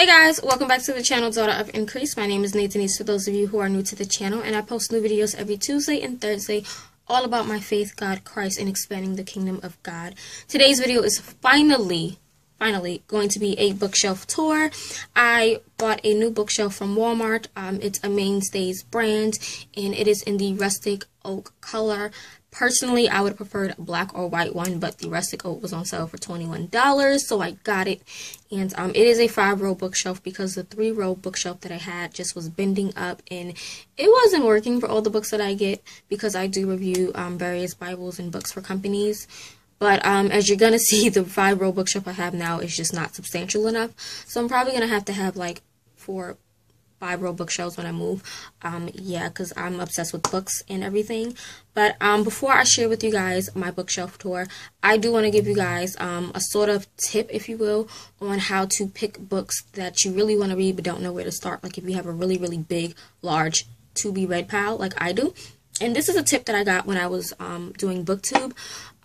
Hey guys, welcome back to the channel Daughter of Increase. My name is Nathanese for those of you who are new to the channel and I post new videos every Tuesday and Thursday all about my faith, God, Christ, and expanding the kingdom of God. Today's video is finally, finally going to be a bookshelf tour. I bought a new bookshelf from Walmart. Um, it's a Mainstays brand and it is in the rustic oak color. Personally, I would have preferred a black or white one, but the rustic oak was on sale for $21, so I got it. And um, it is a five-row bookshelf because the three-row bookshelf that I had just was bending up, and it wasn't working for all the books that I get because I do review um, various Bibles and books for companies. But um, as you're going to see, the five-row bookshelf I have now is just not substantial enough. So I'm probably going to have to have like four five row bookshelves when I move. Um, yeah, because I'm obsessed with books and everything. But um, before I share with you guys my bookshelf tour, I do want to give you guys um, a sort of tip, if you will, on how to pick books that you really want to read but don't know where to start. Like if you have a really, really big, large to be read pile like I do. And this is a tip that I got when I was um, doing BookTube.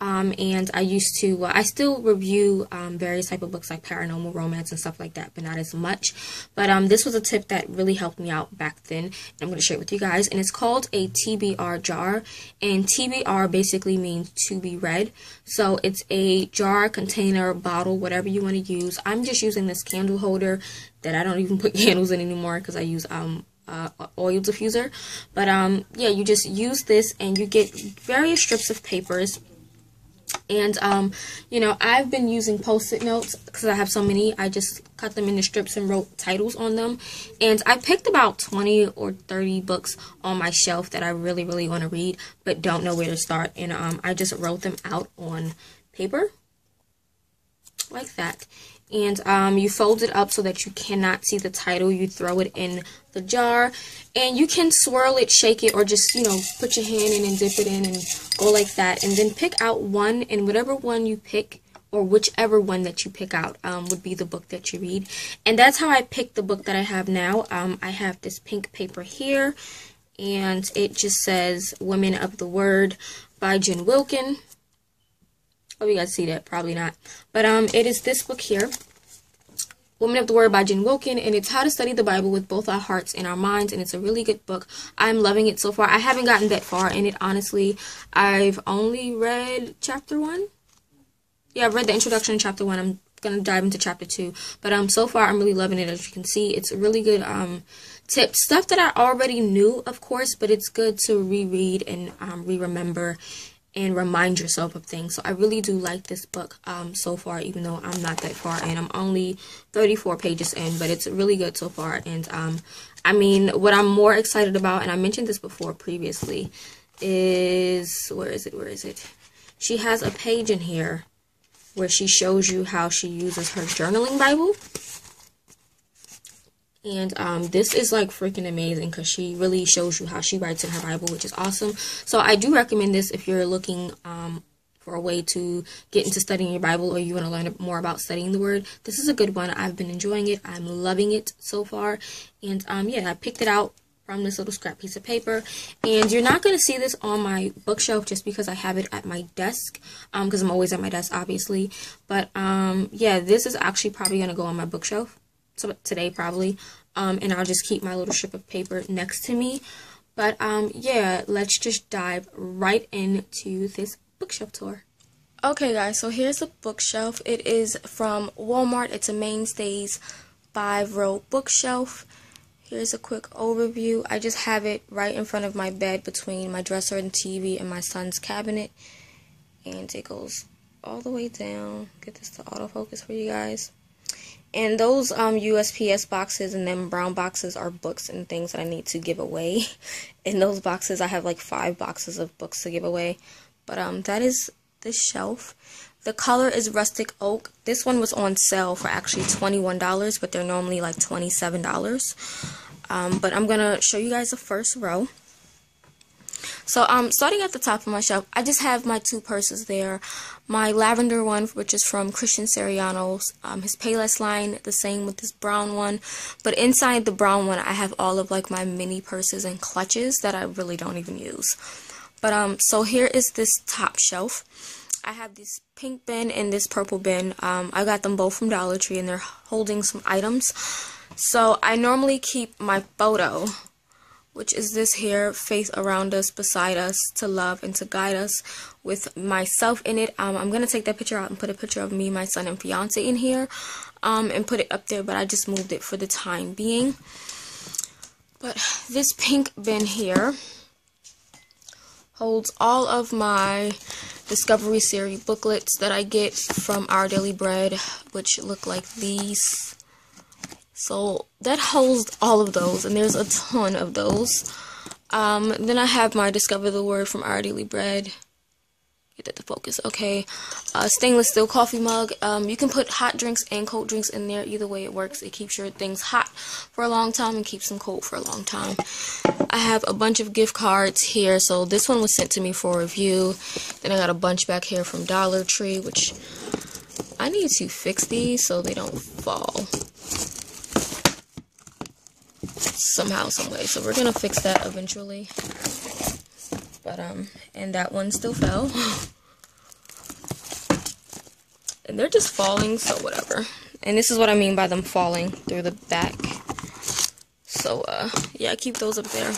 Um, and I used to, well, I still review um, various type of books like paranormal romance and stuff like that, but not as much. But um, this was a tip that really helped me out back then. and I'm going to share it with you guys. And it's called a TBR jar. And TBR basically means to be read. So it's a jar, container, bottle, whatever you want to use. I'm just using this candle holder that I don't even put candles in anymore because I use um, uh, oil diffuser. But um, yeah, you just use this and you get various strips of papers and, um, you know, I've been using post-it notes because I have so many. I just cut them into strips and wrote titles on them. And I picked about 20 or 30 books on my shelf that I really, really want to read, but don't know where to start. And um, I just wrote them out on paper like that and um, you fold it up so that you cannot see the title. You throw it in the jar, and you can swirl it, shake it, or just, you know, put your hand in and dip it in and go like that. And then pick out one, and whatever one you pick, or whichever one that you pick out um, would be the book that you read. And that's how I picked the book that I have now. Um, I have this pink paper here, and it just says Women of the Word by Jen Wilkin. Oh, you guys see that? Probably not. But um, it is this book here, Woman of the Word by Jen Wilkin, and it's how to study the Bible with both our hearts and our minds, and it's a really good book. I'm loving it so far. I haven't gotten that far in it, honestly. I've only read chapter one. Yeah, I've read the introduction in chapter one. I'm gonna dive into chapter two, but um, so far I'm really loving it. As you can see, it's a really good um tip stuff that I already knew, of course, but it's good to reread and um, re-remember and remind yourself of things. So I really do like this book um, so far, even though I'm not that far in. I'm only 34 pages in, but it's really good so far. And um, I mean, what I'm more excited about, and I mentioned this before previously, is where is it? Where is it? She has a page in here where she shows you how she uses her journaling Bible. And um, this is like freaking amazing because she really shows you how she writes in her Bible, which is awesome. So I do recommend this if you're looking um, for a way to get into studying your Bible or you want to learn more about studying the Word. This is a good one. I've been enjoying it. I'm loving it so far. And um, yeah, I picked it out from this little scrap piece of paper and you're not going to see this on my bookshelf just because I have it at my desk because um, I'm always at my desk obviously but um, yeah this is actually probably going to go on my bookshelf today probably. Um, and I'll just keep my little strip of paper next to me. But um, yeah, let's just dive right into this bookshelf tour. Okay guys, so here's the bookshelf. It is from Walmart. It's a Mainstays five row bookshelf. Here's a quick overview. I just have it right in front of my bed between my dresser and TV and my son's cabinet. And it goes all the way down. Get this to autofocus for you guys. And those um, USPS boxes and then brown boxes are books and things that I need to give away. In those boxes, I have like five boxes of books to give away. But um, that is the shelf. The color is rustic oak. This one was on sale for actually $21, but they're normally like $27. Um, but I'm going to show you guys the first row. So um, starting at the top of my shelf, I just have my two purses there. My lavender one, which is from Christian Siriano's, um, his Payless line, the same with this brown one. But inside the brown one, I have all of like my mini purses and clutches that I really don't even use. But um, so here is this top shelf. I have this pink bin and this purple bin. Um, I got them both from Dollar Tree and they're holding some items. So I normally keep my photo, which is this here, faith around us, beside us, to love and to guide us with myself in it. Um, I'm going to take that picture out and put a picture of me, my son, and fiance in here um, and put it up there, but I just moved it for the time being. But this pink bin here holds all of my Discovery Series booklets that I get from Our Daily Bread, which look like these. So that holds all of those, and there's a ton of those. Um, then I have my Discover the Word from Our Daily Bread. Get that to focus okay. Uh, stainless steel coffee mug. Um, you can put hot drinks and cold drinks in there. Either way it works. It keeps your things hot for a long time and keeps them cold for a long time. I have a bunch of gift cards here. So this one was sent to me for review. Then I got a bunch back here from Dollar Tree which I need to fix these so they don't fall somehow some way so we're gonna fix that eventually but, um, and that one still fell. and they're just falling, so whatever. And this is what I mean by them falling through the back. So, uh, yeah, keep those up there.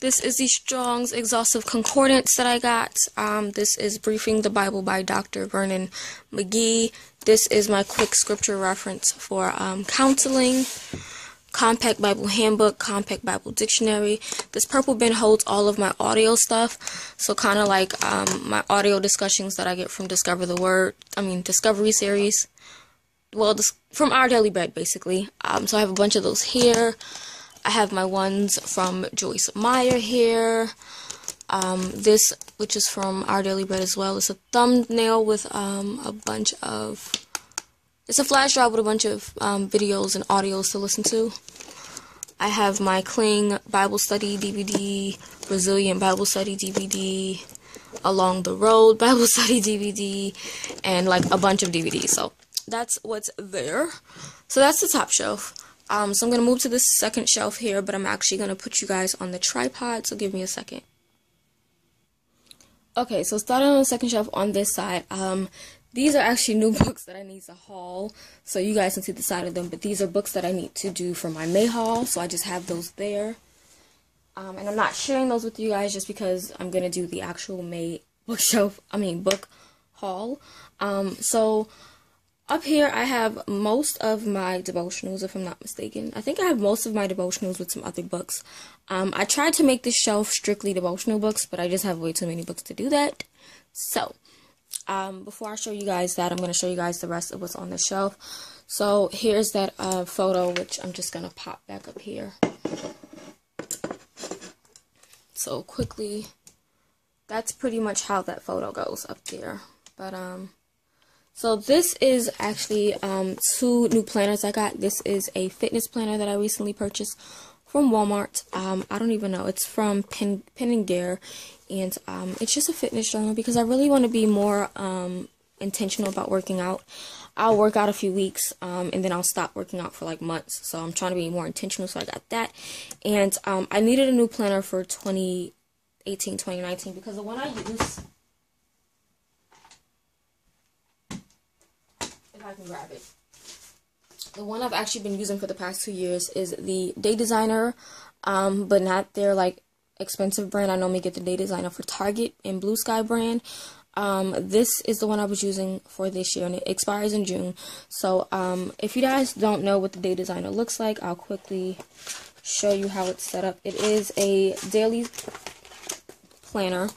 This is the Strong's Exhaustive Concordance that I got. Um, this is Briefing the Bible by Dr. Vernon McGee. This is my quick scripture reference for um, counseling. Compact Bible Handbook, Compact Bible Dictionary. This purple bin holds all of my audio stuff. So kind of like um, my audio discussions that I get from Discover the Word, I mean Discovery Series. Well, this, from Our Daily Bread, basically. Um, so I have a bunch of those here. I have my ones from Joyce Meyer here. Um, this, which is from Our Daily Bread as well, is a thumbnail with um, a bunch of it's a flash drive with a bunch of um, videos and audios to listen to. I have my Cling Bible Study DVD, Resilient Bible Study DVD, Along the Road Bible Study DVD, and like a bunch of DVDs. So that's what's there. So that's the top shelf. Um, so I'm going to move to the second shelf here, but I'm actually going to put you guys on the tripod, so give me a second. Okay, so starting on the second shelf on this side, um, these are actually new books that I need to haul, so you guys can see the side of them. But these are books that I need to do for my May haul, so I just have those there. Um, and I'm not sharing those with you guys just because I'm gonna do the actual May bookshelf. I mean book haul. Um, so up here I have most of my devotionals, if I'm not mistaken. I think I have most of my devotionals with some other books. Um, I tried to make this shelf strictly devotional books, but I just have way too many books to do that. So um, before I show you guys that, I'm going to show you guys the rest of what's on the shelf. So here's that uh, photo, which I'm just going to pop back up here. So quickly, that's pretty much how that photo goes up there. But, um, so this is actually um, two new planners I got. This is a fitness planner that I recently purchased from Walmart. Um, I don't even know. It's from Pen, Pen and Gear, and um, it's just a fitness journal because I really want to be more um, intentional about working out. I'll work out a few weeks um, and then I'll stop working out for like months. So I'm trying to be more intentional. So I got that, and um, I needed a new planner for 2018, 2019 because the one I use. I can grab it. The one I've actually been using for the past two years is the Day Designer, um, but not their like expensive brand. I normally get the Day Designer for Target and Blue Sky brand. Um, this is the one I was using for this year, and it expires in June. So, um, if you guys don't know what the Day Designer looks like, I'll quickly show you how it's set up. It is a daily planner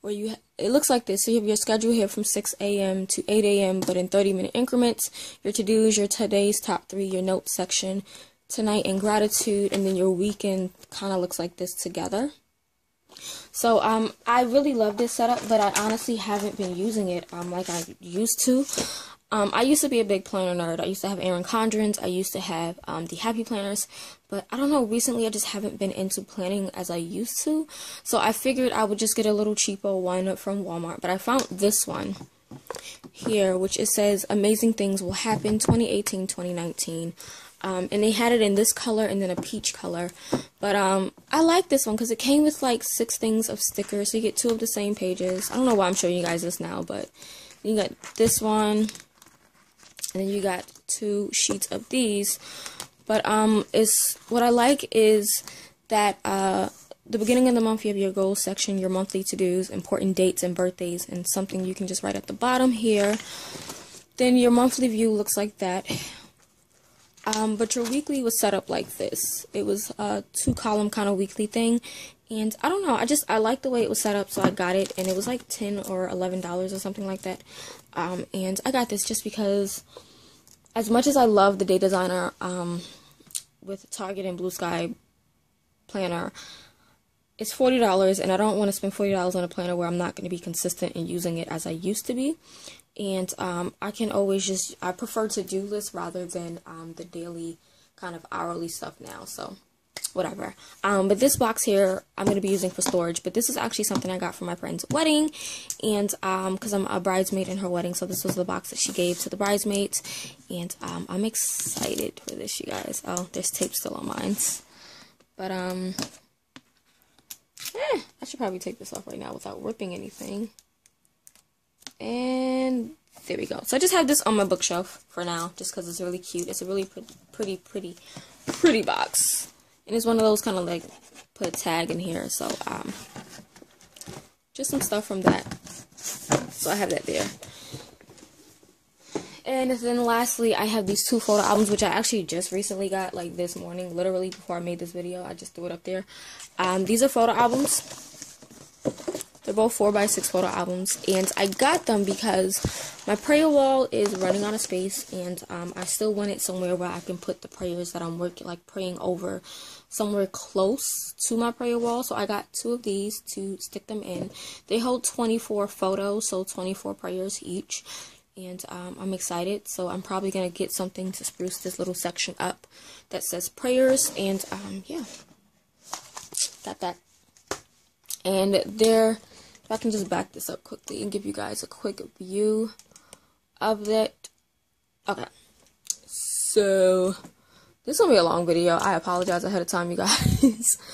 where you it looks like this. So you have your schedule here from 6 a.m. to 8 a.m. but in 30 minute increments. Your to dos, your today's top three, your notes section, tonight and gratitude, and then your weekend kind of looks like this together. So um, I really love this setup, but I honestly haven't been using it um like I used to. Um, I used to be a big planner nerd. I used to have Erin Condren's. I used to have um, the Happy Planners. But I don't know, recently I just haven't been into planning as I used to. So I figured I would just get a little cheaper one from Walmart. But I found this one here, which it says Amazing Things Will Happen 2018-2019. Um, and they had it in this color and then a peach color. But um, I like this one because it came with like six things of stickers. So you get two of the same pages. I don't know why I'm showing you guys this now, but you got this one. And then you got two sheets of these. But um, it's what I like is that uh, the beginning of the month you have your goals section, your monthly to-dos, important dates and birthdays, and something you can just write at the bottom here. Then your monthly view looks like that. Um, but your weekly was set up like this. It was a two column kind of weekly thing. And I don't know, I just, I like the way it was set up, so I got it. And it was like 10 or $11 or something like that. Um, and I got this just because, as much as I love the day designer um, with Target and Blue Sky planner, it's $40 and I don't want to spend $40 on a planner where I'm not going to be consistent in using it as I used to be. And um, I can always just, I prefer to-do lists rather than um, the daily kind of hourly stuff now. So whatever. Um, but this box here, I'm going to be using for storage. But this is actually something I got for my friend's wedding. And because um, I'm a bridesmaid in her wedding. So this was the box that she gave to the bridesmaids. And um, I'm excited for this, you guys. Oh, there's tape still on mine. But, um, Eh, I should probably take this off right now without ripping anything. And there we go. So I just have this on my bookshelf for now, just because it's really cute. It's a really pretty, pretty, pretty, pretty box. And it's one of those kind of like, put a tag in here. So, um, just some stuff from that. So I have that there. And then lastly, I have these two photo albums, which I actually just recently got, like this morning, literally before I made this video. I just threw it up there. Um, these are photo albums. They're both 4x6 photo albums. And I got them because my prayer wall is running out of space. And um, I still want it somewhere where I can put the prayers that I'm working, like praying over somewhere close to my prayer wall. So I got two of these to stick them in. They hold 24 photos, so 24 prayers each and um, I'm excited. So I'm probably gonna get something to spruce this little section up that says prayers, and um, yeah, got that. And there, if I can just back this up quickly and give you guys a quick view of it. Okay, so this will be a long video. I apologize ahead of time, you guys.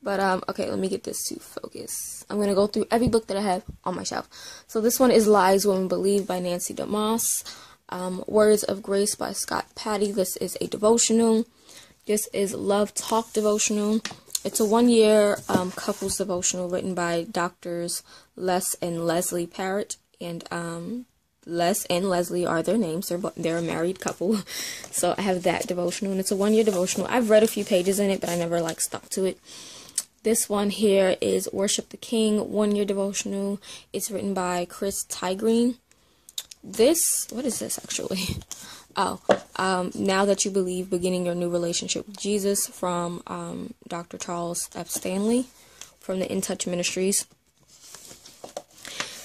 But, um, okay, let me get this to focus. I'm going to go through every book that I have on my shelf. So this one is Lies Women Believe by Nancy DeMoss. Um, Words of Grace by Scott Patty. This is a devotional. This is Love Talk devotional. It's a one-year um, couples devotional written by doctors Les and Leslie Parrott. And um, Les and Leslie are their names. They're they're a married couple. So I have that devotional, and it's a one-year devotional. I've read a few pages in it, but I never like stuck to it. This one here is Worship the King, one year devotional. It's written by Chris Tiegreen. This, what is this actually? Oh, um, Now That You Believe, Beginning Your New Relationship with Jesus from um, Dr. Charles F. Stanley from the In Touch Ministries.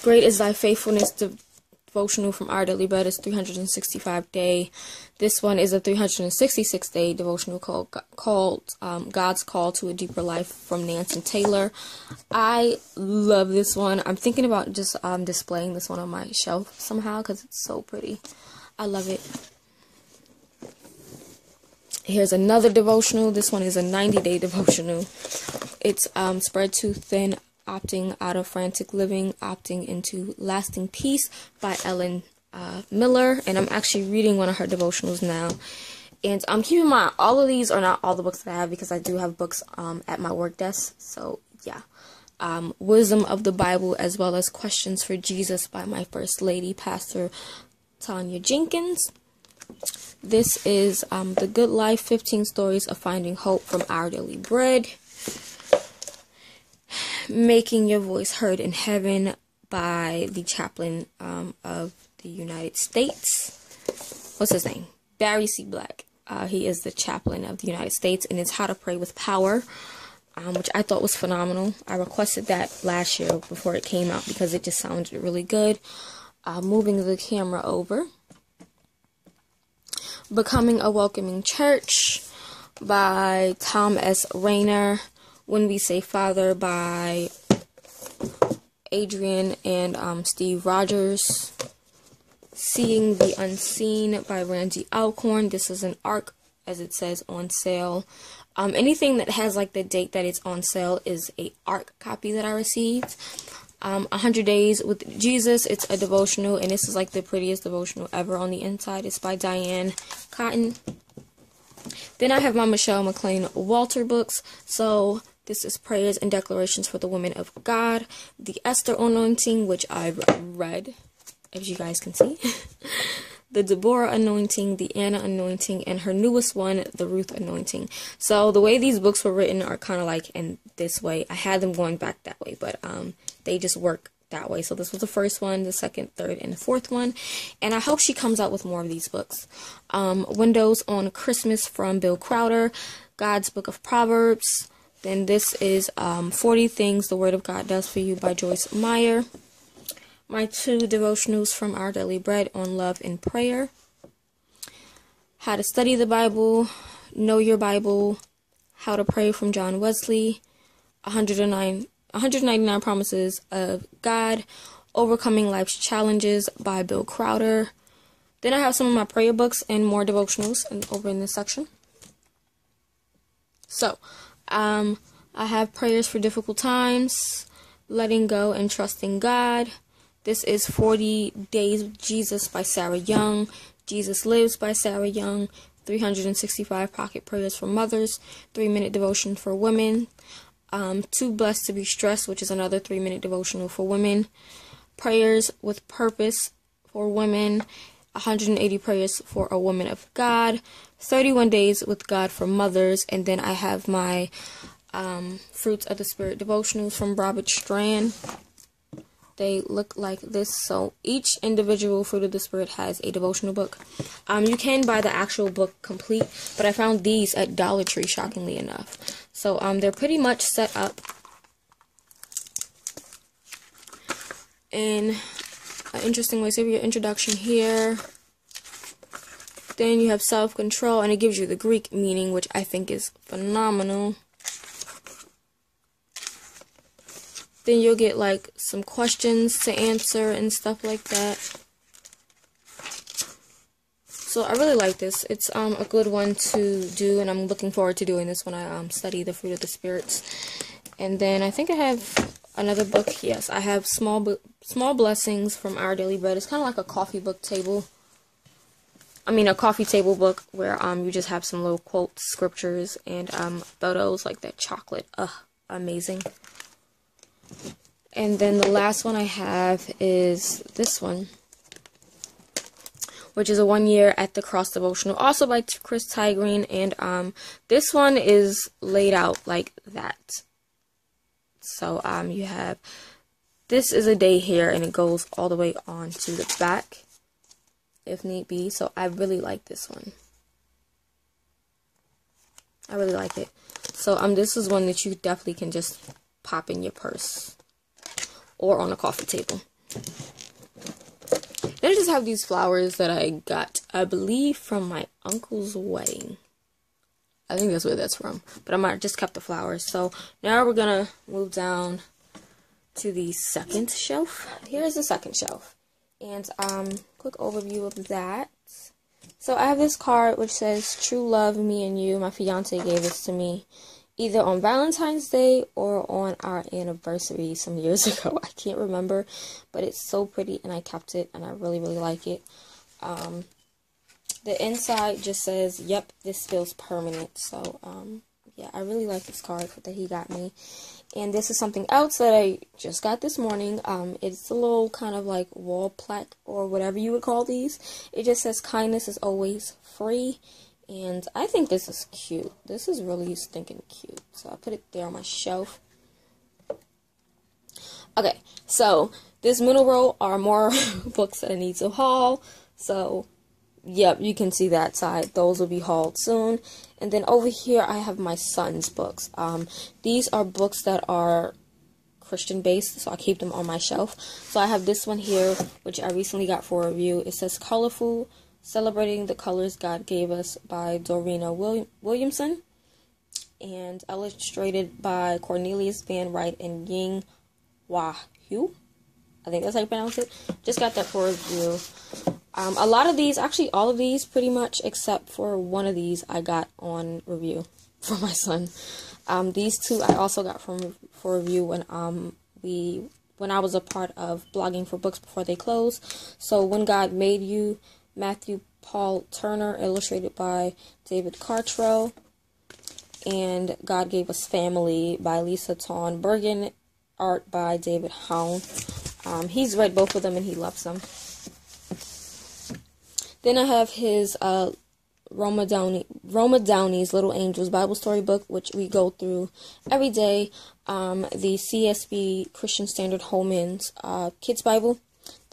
Great is Thy Faithfulness devotional from Daily Bread is 365 day. This one is a 366 day devotional called, called um, God's Call to a Deeper Life from Nancy Taylor. I love this one. I'm thinking about just um, displaying this one on my shelf somehow because it's so pretty. I love it. Here's another devotional. This one is a 90 day devotional. It's um, spread too thin opting out of frantic living, opting into lasting peace by Ellen uh, Miller. And I'm actually reading one of her devotionals now. And I'm um, keeping in mind, all of these are not all the books that I have because I do have books um, at my work desk. So, yeah. Um, Wisdom of the Bible, as well as Questions for Jesus by my First Lady, Pastor Tanya Jenkins. This is um, The Good Life 15 Stories of Finding Hope from Our Daily Bread. Making Your Voice Heard in Heaven by the chaplain um, of the United States. What's his name? Barry C. Black. Uh, he is the chaplain of the United States, and it's How to Pray with Power, um, which I thought was phenomenal. I requested that last year before it came out because it just sounded really good. Uh, moving the camera over. Becoming a Welcoming Church by Thom S. Rainer, When We Say Father by Adrian and um, Steve Rogers. Seeing the Unseen by Randy Alcorn. This is an ARC as it says on sale. Um, anything that has like the date that it's on sale is a ARC copy that I received. Um, 100 Days with Jesus. It's a devotional, and this is like the prettiest devotional ever on the inside. It's by Diane Cotton. Then I have my Michelle McClain Walter books. So this is Prayers and Declarations for the Women of God. The Esther Anointing, which I've read, as you guys can see. the Deborah anointing, the Anna anointing, and her newest one, the Ruth anointing. So the way these books were written are kind of like in this way. I had them going back that way, but um, they just work that way. So this was the first one, the second, third, and the fourth one. And I hope she comes out with more of these books. Um, Windows on Christmas from Bill Crowder, God's Book of Proverbs. Then this is um, 40 Things the Word of God Does for You by Joyce Meyer my two devotionals from Our Daily Bread on love and prayer, how to study the Bible, know your Bible, how to pray from John Wesley, 109, 199 promises of God, overcoming life's challenges by Bill Crowder. Then I have some of my prayer books and more devotionals over in this section. So, um, I have prayers for difficult times, letting go and trusting God, this is 40 Days with Jesus by Sarah Young, Jesus Lives by Sarah Young, 365 Pocket Prayers for Mothers, 3 Minute Devotion for Women, um, Too Blessed to Be Stressed, which is another 3 minute devotional for women, Prayers with Purpose for Women, 180 Prayers for a Woman of God, 31 Days with God for Mothers, and then I have my um, Fruits of the Spirit devotionals from Robert Strand they look like this. So each individual fruit of the spirit has a devotional book. Um, you can buy the actual book complete, but I found these at Dollar Tree, shockingly enough. So um, they're pretty much set up in an interesting way. So you have your introduction here. Then you have self-control, and it gives you the Greek meaning, which I think is phenomenal. Then you'll get like some questions to answer and stuff like that. So I really like this. It's um a good one to do, and I'm looking forward to doing this when I um study the fruit of the spirits. And then I think I have another book. Yes, I have small small blessings from Our Daily Bread. It's kind of like a coffee book table. I mean, a coffee table book where um you just have some little quotes, scriptures, and um photos like that chocolate. Ugh, amazing. And then the last one I have is this one, which is a one year at the cross devotional, also by Chris Tiegreen. And um, this one is laid out like that. So um, you have this is a day here, and it goes all the way on to the back, if need be. So I really like this one. I really like it. So um, this is one that you definitely can just pop in your purse or on a coffee table. Then I just have these flowers that I got, I believe, from my uncle's wedding. I think that's where that's from. But I might just kept the flowers. So now we're gonna move down to the second shelf. Here's the second shelf. And um quick overview of that. So I have this card which says True Love, Me and You. My fiance gave this to me either on Valentine's Day or on our anniversary some years ago. I can't remember, but it's so pretty and I kept it and I really, really like it. Um, the inside just says, yep, this feels permanent. So, um, yeah, I really like this card that he got me. And this is something else that I just got this morning. Um, it's a little kind of like wall plaque or whatever you would call these. It just says kindness is always free. And I think this is cute. This is really stinking cute. So I put it there on my shelf. Okay, so this middle row are more books that I need to haul. So, yep, you can see that side. Those will be hauled soon. And then over here, I have my son's books. Um, these are books that are Christian based, so I keep them on my shelf. So I have this one here, which I recently got for review. It says Colorful Celebrating the Colors God Gave Us by Dorena William- Williamson and illustrated by Cornelius Van Wright and Ying Hwa Hu. I think that's how you pronounce it. Just got that for review. Um, a lot of these, actually all of these pretty much, except for one of these I got on review for my son. Um, these two I also got from for review when um we when I was a part of blogging for books before they closed. So when God made you, Matthew Paul Turner, illustrated by David Cartwright, and God Gave Us Family by Lisa Tawn Bergren, art by David Hohn. Um, he's read both of them and he loves them. Then I have his uh, Roma Downey Roma Downey's Little Angels Bible Story book, which we go through every day. Um, the CSB Christian Standard Holman's uh, Kids Bible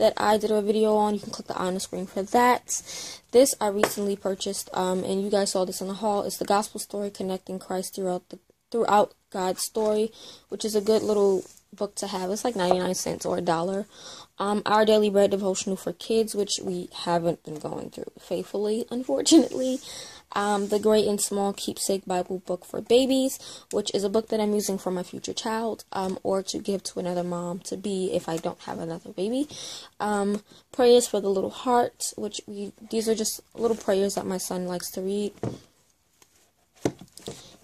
that I did a video on. You can click the eye on the screen for that. This I recently purchased, um, and you guys saw this in the haul. It's the Gospel Story Connecting Christ throughout the throughout God's story, which is a good little book to have. It's like 99 cents or a dollar. Um, Our Daily Bread devotional for kids, which we haven't been going through faithfully, unfortunately. Um, the Great and Small Keepsake Bible Book for Babies, which is a book that I'm using for my future child, um, or to give to another mom to be if I don't have another baby. Um, prayers for the Little Heart, which we these are just little prayers that my son likes to read.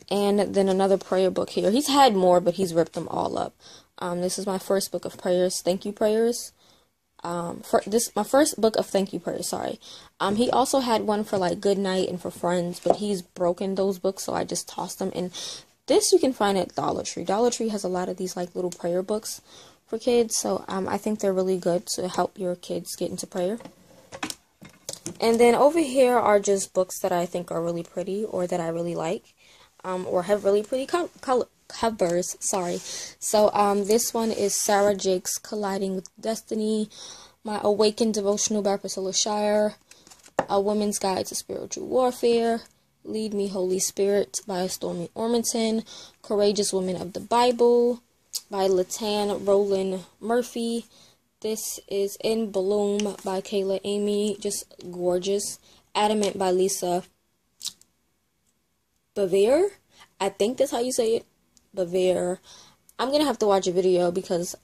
And then another prayer book here. He's had more, but he's ripped them all up. Um, this is my first book of prayers, thank you prayers. Um, for this my first book of thank you prayers. Sorry. Um, he also had one for like good night and for friends, but he's broken those books, so I just tossed them. And this you can find at Dollar Tree. Dollar Tree has a lot of these like little prayer books for kids, so um, I think they're really good to help your kids get into prayer. And then over here are just books that I think are really pretty or that I really like, um, or have really pretty co color covers. Sorry. So um, this one is Sarah Jakes Colliding with Destiny, My Awakened Devotional by Priscilla Shirer. A Woman's Guide to Spiritual Warfare, Lead Me Holy Spirit by Stormie Omartian, Courageous Women of the Bible by Latan Roland Murphy. This is In Bloom by Kayla Aimee, just gorgeous. Adamant by Lisa Bevere. I think that's how you say it. Bavair. I'm gonna have to watch a video because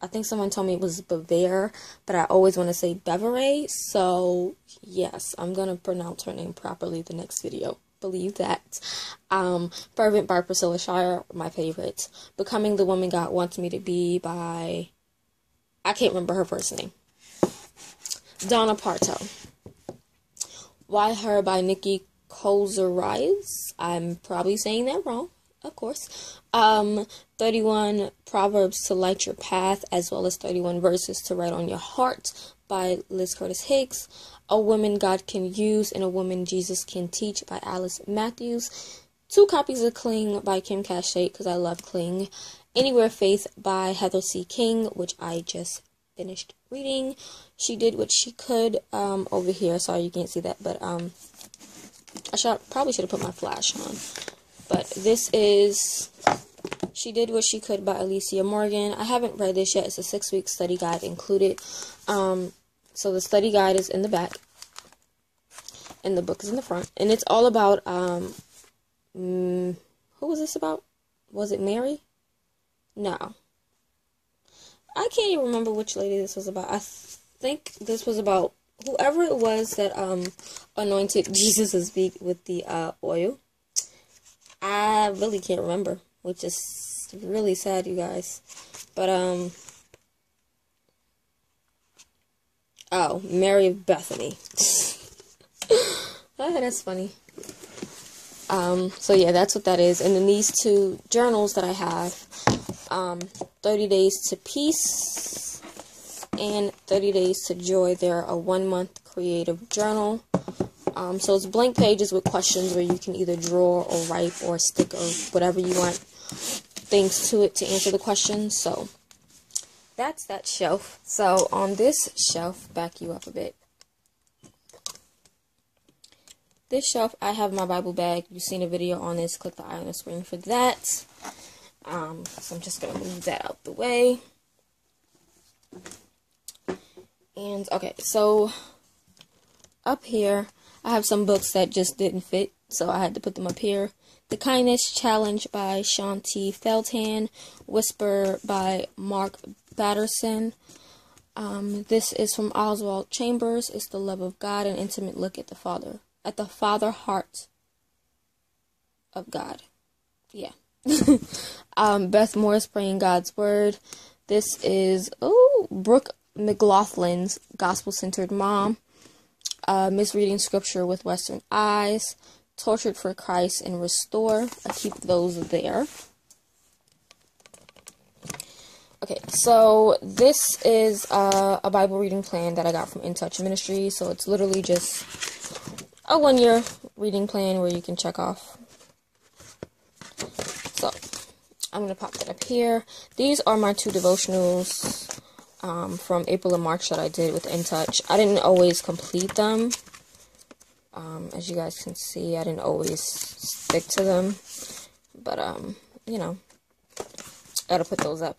I think someone told me it was Bavair, but I always want to say Bevere. So yes, I'm gonna pronounce her name properly the next video. Believe that. Um, Fervent by Priscilla Shirer, my favorite. Becoming the Woman God Wants Me to Be by I can't remember her first name. Donna Partow. Why Her by Nikki Kozerides. I'm probably saying that wrong of course. Um, 31 Proverbs to light your path, as well as 31 verses to write on your heart by Liz Curtis Higgs. A Woman God Can Use and A Woman Jesus Can Teach by Alice Mathews. Two copies of Cling by Kim Cash Tate, because I love Cling. Anywhere Faith by Heather C. King, which I just finished reading. She did what she could um, over here. Sorry you can't see that, but um, I should probably should have put my flash on. But this is She Did What She Could by Alicia Morgan. I haven't read this yet. It's a six week study guide included. Um, so the study guide is in the back, and the book is in the front. And it's all about um, mm, who was this about? Was it Mary? No. I can't even remember which lady this was about. I th- think this was about whoever it was that um anointed Jesus' feet with the uh, oil. I really can't remember, which is really sad, you guys. But, um, oh, Mary of Bethany. oh, that's funny. Um, so yeah, that's what that is. And then these two journals that I have, um, 30 Days to Peace and 30 Days to Joy. They're a one month creative journal. Um, so it's blank pages with questions where you can either draw or write or stick or whatever you want things to it to answer the questions. So that's that shelf. So on this shelf, back you up a bit. This shelf, I have my Bible bag. You've seen a video on this. Click the eye on the screen for that. Um, so I'm just going to move that out the way. And, okay, so up here, I have some books that just didn't fit, so I had to put them up here. The Kindness Challenge by Shaunti Feldhahn. Whisper by Mark Batterson. Um, this is from Oswald Chambers. It's the love of God, an intimate look at the Father, at the Father heart of God. Yeah. um, Beth Morris praying God's word. This is oh Brooke McGlothlin's gospel centered mom. Uh, misreading scripture with Western eyes. Tortured for Christ and restore. I keep those there. Okay, so this is uh, a Bible reading plan that I got from In Touch Ministry. So it's literally just a one year reading plan where you can check off. So I'm going to pop that up here. These are my two devotionals um, from April and March that I did with In Touch. I didn't always complete them. Um, as you guys can see, I didn't always stick to them. But, um, you know, gotta put those up.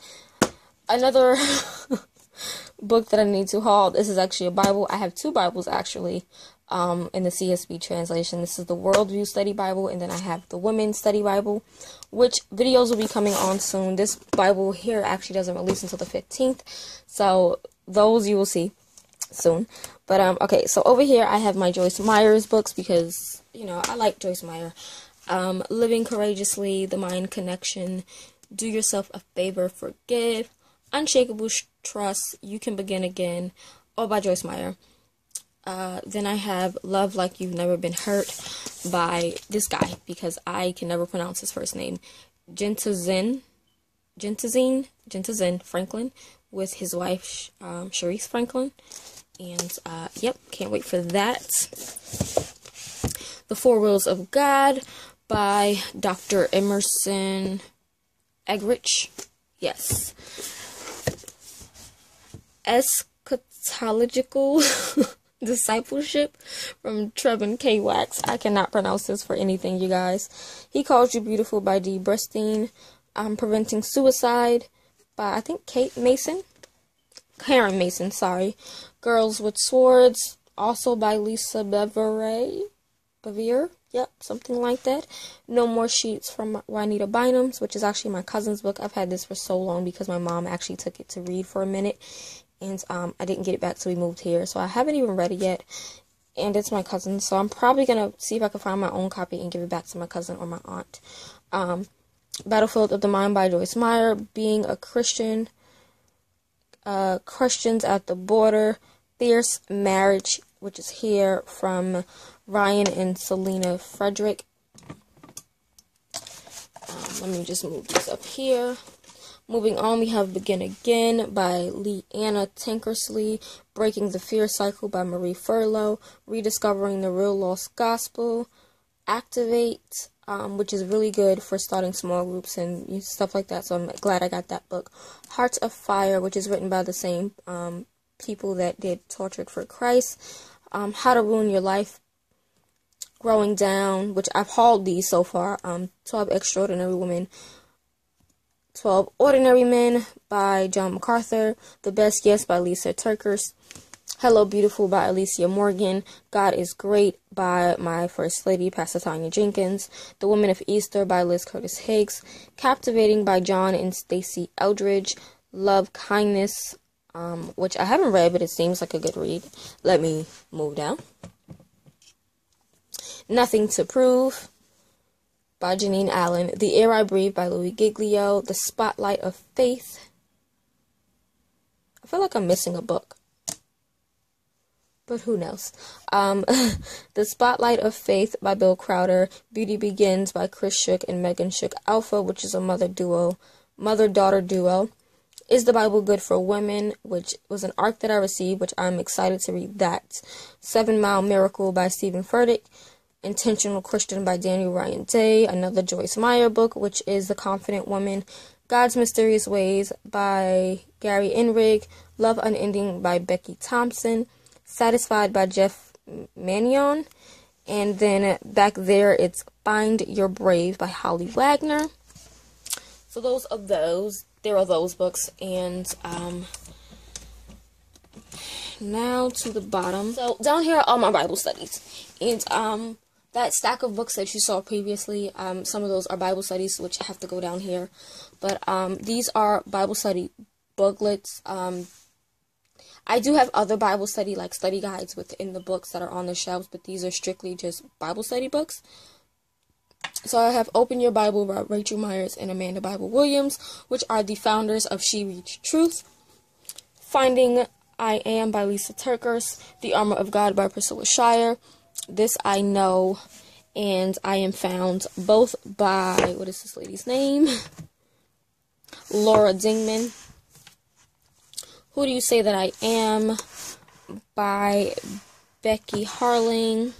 Another book that I need to haul. This is actually a Bible. I have two Bibles, actually um, in the CSB translation. This is the Worldview Study Bible, and then I have the Women's Study Bible, which videos will be coming on soon. This Bible here actually doesn't release until the 15th, so those you will see soon. But um, okay, so over here I have my Joyce Meyer's books because you know I like Joyce Meyer. Um, Living Courageously, The Mind Connection, Do Yourself a Favor, Forgive, Unshakable Trust, You Can Begin Again, all by Joyce Meyer. Uh, then I have Love Like You've Never Been Hurt by this guy because I can never pronounce his first name. Gentazin, Gentazine, Gentazin Franklin with his wife, um, Cherise Franklin. And, uh, yep, can't wait for that. The Four Wills of God by Dr. Emerson Eggerichs. Yes. Eschatological discipleship from Trevin K. Wax. I cannot pronounce this for anything, you guys. He Calls You Beautiful by Dee Brestin. Um, Preventing Suicide by, I think, Kate Mason. Karen Mason, sorry. Girls with Swords, also by Lisa Bevere. Bevere? Yep, something like that. No More Sheets from Juanita Bynums, which is actually my cousin's book. I've had this for so long because my mom actually took it to read for a minute and um, I didn't get it back till we moved here, so I haven't even read it yet. And it's my cousin, so I'm probably gonna see if I can find my own copy and give it back to my cousin or my aunt. Um, Battlefield of the Mind by Joyce Meyer, Being a Christian, uh, Christians at the Border, Fierce Marriage, which is here from Ryan and Selena Frederick. Um, let me just move this up here. Moving on, we have Begin Again by Leeana Tankersley, Breaking the Fear Cycle by Marie Forleo, Rediscovering the Real Lost Gospel, Activate, um, which is really good for starting small groups and stuff like that. So I'm glad I got that book. Hearts of Fire, which is written by the same um, people that did Tortured for Christ. Um, How to Ruin Your Life, Growing Down, which I've hauled these so far. Um, 12 Extraordinary Women 12 Ordinary Men by John MacArthur, The Best Yes by Lysa TerKeurst, Hello Beautiful by Alicia Morgan, God is Great by my First Lady, Pastor Tanya Jenkins, The Woman of Easter by Liz Curtis Higgs, Captivating by John and Stasi Eldredge, Love Kindness, um, which I haven't read, but it seems like a good read. Let me move down. Nothing to Prove by Janine Allen, The Air I Breathe by Louie Giglio, The Spotlight of Faith. I feel like I'm missing a book. But who knows? Um, the Spotlight of Faith by Bill Crowder, Beauty Begins by Chris Shook and Megan Shook Alpha, which is a mother duo, mother-daughter duo. Is the Bible Good for Women, which was an arc that I received, which I'm excited to read that. Seven Mile Miracle by Steven Furtick. Intentional Christian by Daniel Ryan Day, another Joyce Meyer book, which is The Confident Woman, God's Mysterious Ways by Gary Inrig, Love Unending by Becky Thompson, Satisfied by Jeff Manion, and then back there it's Find Your Brave by Holly Wagner. So those are those. There are those books, and um, now to the bottom. So down here are all my Bible studies, and um, that stack of books that you saw previously, um, some of those are Bible studies, which have to go down here. But um, these are Bible study booklets. Um, I do have other Bible study, like study guides within the books that are on the shelves, but these are strictly just Bible study books. So I have Open Your Bible by Raechel Myers and Amanda Bible Williams, which are the founders of She Reads Truth. Finding I Am by Lysa TerKeurst, The Armor of God by Priscilla Shirer, This I Know, and I Am Found, both by, what is this lady's name? Laura Dingman. Who Do You Say That I Am? by Becky Harling.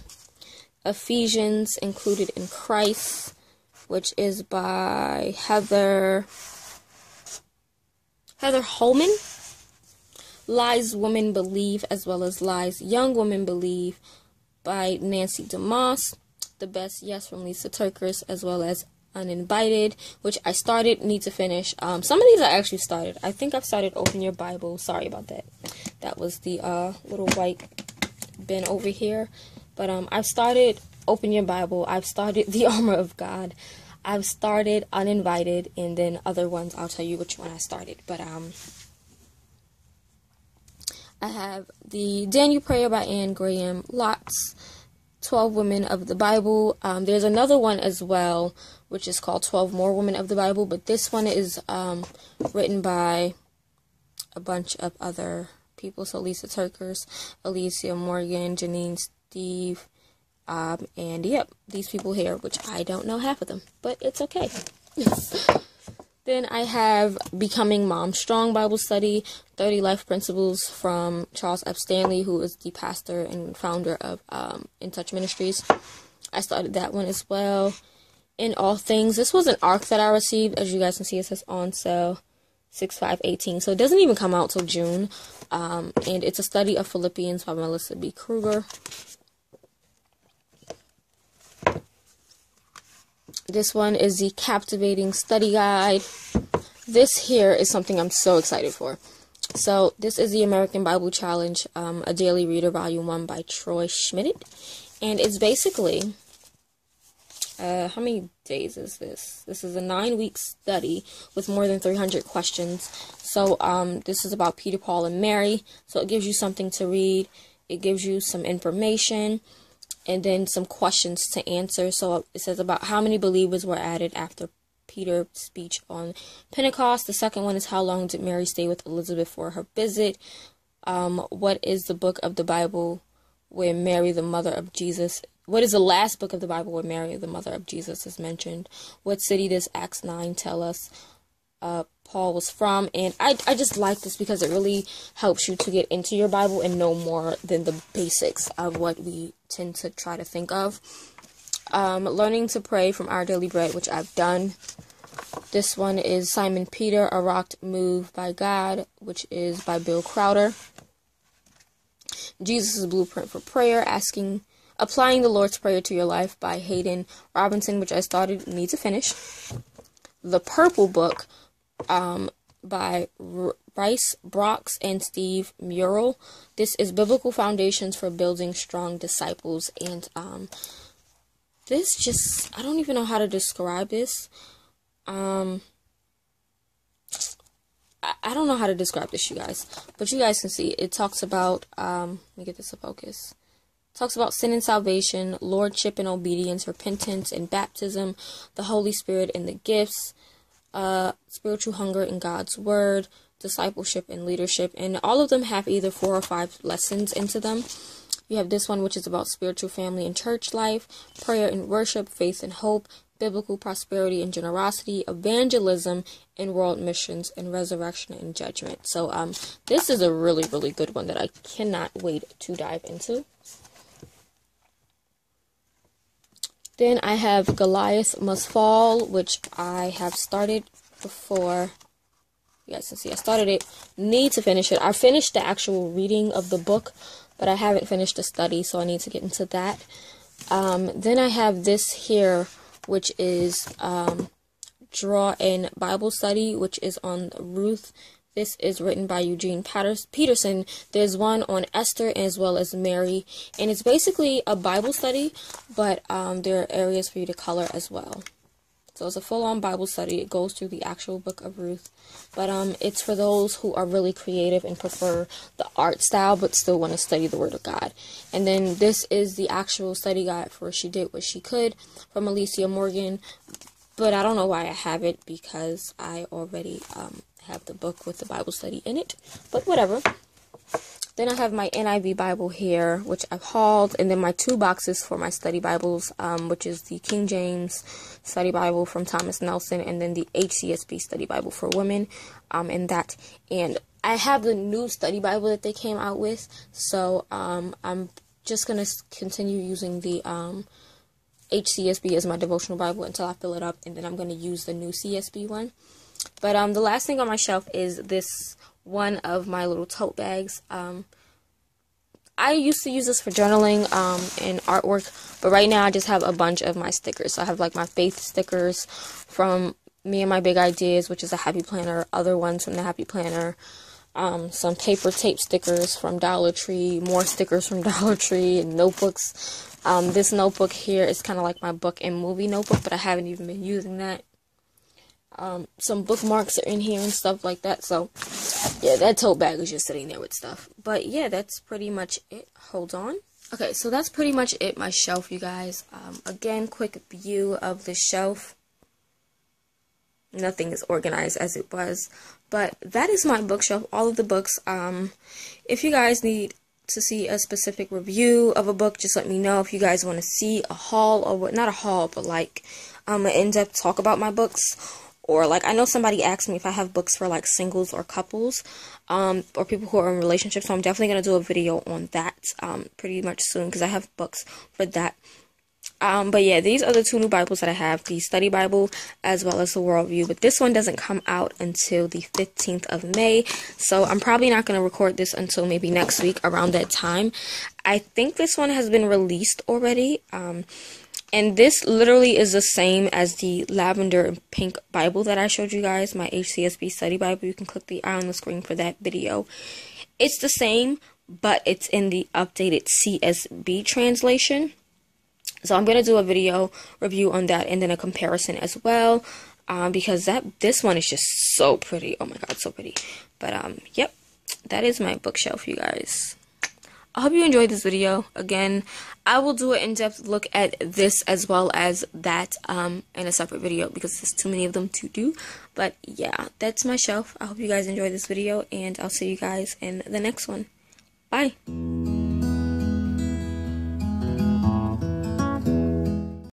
Ephesians Included in Christ, which is by Heather Heather Holleman. Lies Women Believe, as well as Lies Young Women Believe by Nancy DeMoss. The Best Yes from Lysa TerKeurst, as well as Uninvited, which I started, need to finish. Um, some of these I actually started. I think I've started Open Your Bible. Sorry about that. That was the uh, little white bin over here. But um, I've started Open Your Bible. I've started The Armor of God. I've started Uninvited, and then other ones I'll tell you which one I started. But um, I have the Daniel Prayer by Anne Graham, Lotz's 12 Women of the Bible. Um, there's another one as well, which is called 12 More Women of the Bible, but this one is um, written by a bunch of other people. So Lysa TerKeurst, Alicia Morgan, Janine Steve, um, and yep, these people here, which I don't know half of them, but it's okay. then I have Becoming Mom Strong Bible Study, 30 Life Principles from Charles F. Stanley, who is the pastor and founder of um, In Touch Ministries. I started that one as well. In All Things, this was an ARC that I received. As you guys can see, it says on sale 6518. So it doesn't even come out till June. Um, and it's a study of Philippians by Melissa B. Kruger. This one is the Captivating Study Guide. This here is something I'm so excited for. So, this is the American Bible Challenge, um, a daily reader, volume 1 by Troy Schmidt. And it's basically, uh, how many days is this? This is a nine week study with more than 300 questions. So, um, this is about Peter, Paul, and Mary. So, it gives you something to read, it gives you some information and then some questions to answer. So it says about how many believers were added after Peter's speech on Pentecost. The second one is how long did Mary stay with Elizabeth for her visit? Um, what is the book of the Bible where Mary, the mother of Jesus, what is the last book of the Bible where Mary, the mother of Jesus, is mentioned? What city does Acts 9 tell us? Uh, Paul was from. And I, I just like this because it really helps you to get into your Bible and know more than the basics of what we tend to try to think of. Um, learning to pray from Our Daily Bread, which I've done. This one is Simon Peter, A Rocked Move by God, which is by Bill Crowder. Jesus' Blueprint for Prayer, asking, applying the Lord's Prayer to your life by Haddon Robinson, which I started, need to finish. The Purple Book, um, by R- Rice Broocks and Steve Murrell. This is Biblical Foundations for Building Strong Disciples. And um, this just, I don't even know how to describe this. Um, I, I don't know how to describe this, you guys. But you guys can see it talks about, um, let me get this to focus talks about sin and salvation, lordship and obedience, repentance and baptism, the Holy Spirit and the gifts, uh, spiritual hunger in God's Word, discipleship and leadership, and all of them have either four or five lessons into them. You have this one, which is about spiritual family and church life, prayer and worship, faith and hope, biblical prosperity and generosity, evangelism and world missions, and resurrection and judgment. So, um, this is a really, really good one that I cannot wait to dive into. Then I have Goliath Must Fall, which I have started before. You guys can see I started it. Need to finish it. I finished the actual reading of the book, but I haven't finished the study, so I need to get into that. Um, then I have this here, which is um, Drawn In Bible Study, which is on Ruth this is written by Eugene Peterson. There's one on Esther as well as Mary, and it's basically a Bible study, but um, there are areas for you to color as well. So it's a full-on Bible study. It goes through the actual book of Ruth. But um it's for those who are really creative and prefer the art style but still want to study the word of God. And then this is the actual study guide for She Did What She Could from Alicia Morgan. But I don't know why I have it because I already um have the book with the Bible study in it. But whatever. Then I have my NIV Bible here, which I've hauled, and then my two boxes for my study Bibles, um, which is the King James Study Bible from Thomas Nelson, and then the HCSB Study Bible for Women, um, and that. And I have the new study Bible that they came out with, so um, I'm just gonna continue using the um, HCSB as my devotional Bible until I fill it up, and then I'm gonna use the new CSB one. But um, the last thing on my shelf is this one of my little tote bags. Um, I used to use this for journaling um, and artwork, but right now I just have a bunch of my stickers. So I have like my faith stickers from me and my big ideas, which is a happy planner, other ones from the happy planner, um, some paper tape stickers from Dollar Tree, more stickers from Dollar Tree, and notebooks. Um, this notebook here is kind of like my book and movie notebook, but I haven't even been using that. Um, some bookmarks are in here and stuff like that. So, yeah, that tote bag is just sitting there with stuff. But, yeah, that's pretty much it. Hold on. Okay, so that's pretty much it, my shelf, you guys. Um, again, quick view of the shelf. Nothing is organized as it was. But that is my bookshelf, all of the books. Um, if you guys need to see a specific review of a book, just let me know. If you guys want to see a haul or what, not a haul, but like um, an in-depth talk about my books or like I know somebody asked me if I have books for like singles or couples um, or people who are in relationships so I'm definitely going to do a video on that um, pretty much soon because I have books for that. Um, but yeah these are the two new Bibles that I have the study Bible as well as the worldview but this one doesn't come out until the 15th of May so I'm probably not going to record this until maybe next week around that time. I think this one has been released already um, and this literally is the same as the lavender and pink Bible that I showed you guys, my HCSB study Bible. You can click the eye on the screen for that video. It's the same, but it's in the updated CSB translation. So I'm going to do a video review on that and then a comparison as well. Um, because that this one is just so pretty. Oh my god, so pretty. But um, yep, that is my bookshelf, you guys. I hope you enjoyed this video. Again, I will do an in-depth look at this as well as that um, in a separate video because there's too many of them to do. But yeah, that's my shelf. I hope you guys enjoyed this video and I'll see you guys in the next one. Bye.